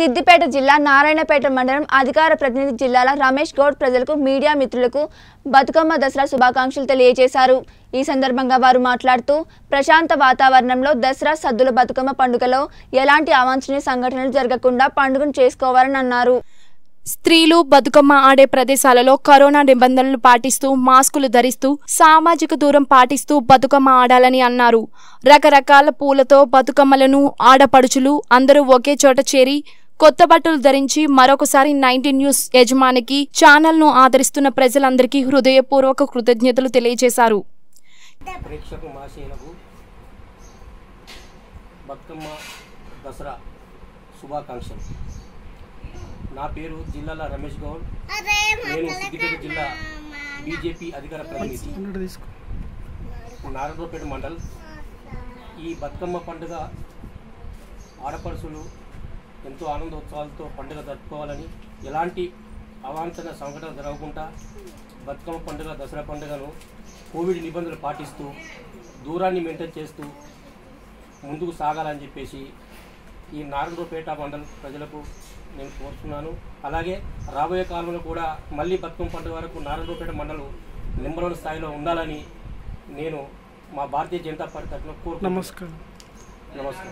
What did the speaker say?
సిద్దిపేట జిల్లా నారాయణపేట మండలం అధికార ప్రతినిధి జిల్లాల రమేష్ గౌడ్ ప్రజలకు మీడియా మిత్రులకు బతుకమ్మ దసరా శుభాకాంక్షలు తెలియజేశారు. ఈ సందర్భంగా వారు మాట్లాడుతూ ప్రశాంత వాతావరణంలో దసరా సద్దుల బతుకమ్మ పండుగలో ఎలాంటి అవాంఛనీయ సంఘటనలు జరగకుండా పండుగను చేసుకోవాలని అన్నారు. స్త్రీలు బతుకమ్మ ఆడే ప్రదేశాలలో కరోనా నిబంధనలు పాటిస్తూ మాస్కులు ధరిస్తూ సామాజిక దూరం పాటిస్తూ బతుకమ్మ ఆడాలని అన్నారు. రకరకాల పూలతో బతుకమ్మలను ఆడపడుచులు అందరూ ఒకే చోట చేరి కొత్త బట్టలు ధరించి మరొకసారి నైన్టీ న్యూస్ యజమానికి ఛానల్ను ఆదరిస్తున్న ప్రజలందరికీ హృదయపూర్వక కృతజ్ఞతలు తెలియజేశారు. బతుకమ్మ దసరా శుభాకాంక్షలు. నా పేరు జిల్లాల రమేష్ గౌడ్. నేను సిద్దిపేట జిల్లా బీజేపీ అధికార ప్రతినిధి. నారాయణపేట మండల్. ఈ బతుకమ్మ పండుగ ఆడపడుచులు ఎంతో ఆనందోత్సవాలతో పండుగ జరుపుకోవాలని ఎలాంటి అవాంఛన సంఘటన జరగకుండా బతుకమ్మ పండుగ దసరా పండుగను కోవిడ్ నిబంధనలు పాటిస్తూ దూరాన్ని మెయింటైన్ చేస్తూ ముందుకు సాగాలని చెప్పేసి ఈ నారాయణపేట మండల ప్రజలకు నేను కోరుతున్నాను. అలాగే రాబోయే కాలంలో కూడా మళ్ళీ బతుకమ్మ పండుగ వరకు నారాయణపేట మండలం నెంబర్ వన్ స్థాయిలో ఉండాలని నేను మా భారతీయ జనతా పార్టీ తరఫున కోరుకుంటున్నాను. నమస్కారం. నమస్కారం.